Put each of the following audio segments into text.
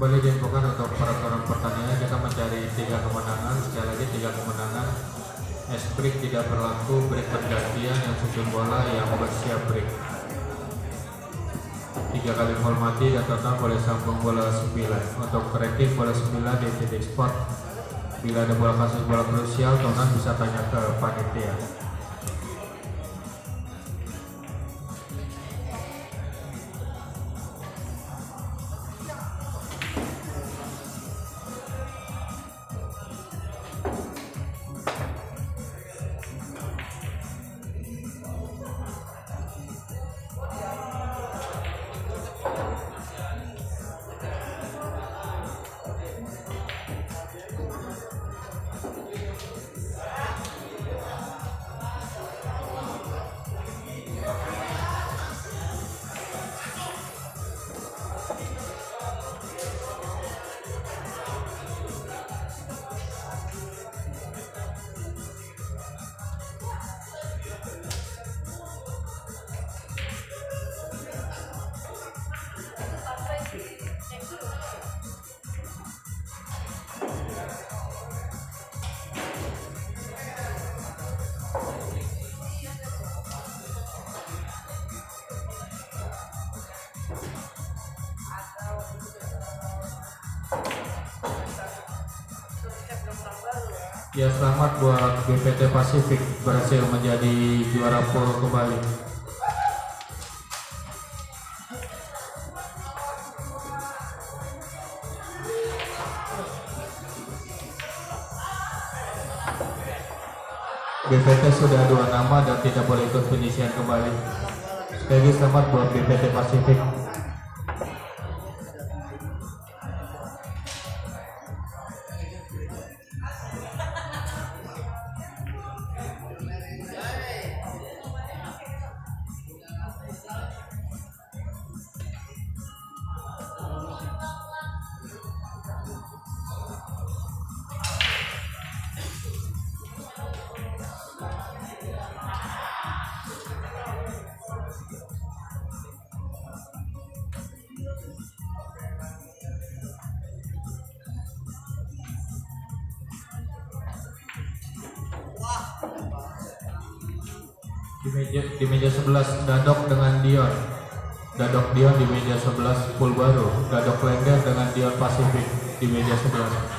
kembali diinfokan untuk peraturan pertandingan kita mencari tiga kemenangan. Sekali lagi tiga kemenangan. Es break tidak berlaku break pergantian yang susun bola yang bersiap break tiga kali hormati dan total boleh sambung bola 9 untuk ranking bola 9 di titik sport bila ada bola kasus bola krusial tonton bisa tanya ke panitia Ya selamat buat BPT Pasifik berhasil menjadi juara pool kembali. BPT sudah dua nama dan tidak boleh ikut penyisian kembali. Sekali selamat buat BPT Pasifik. Di meja di meja 11 Dadok dengan Dion. Dadok Dion di meja 11 pool baru Dadok Lengger dengan Dion Pasifik di meja 11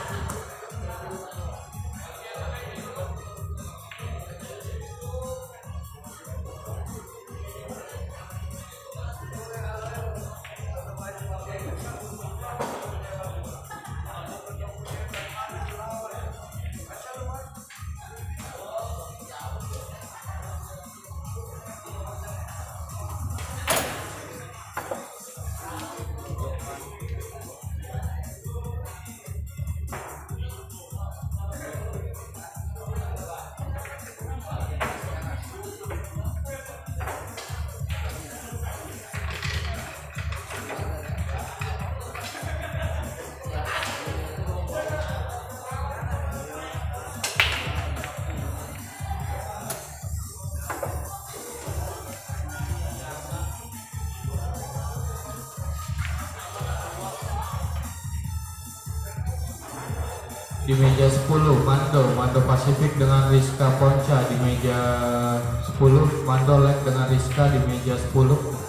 di meja 10 Mando. Mando Pasifik dengan Rizka Ponca di meja 10 Mando Lek dengan Rizka di meja 10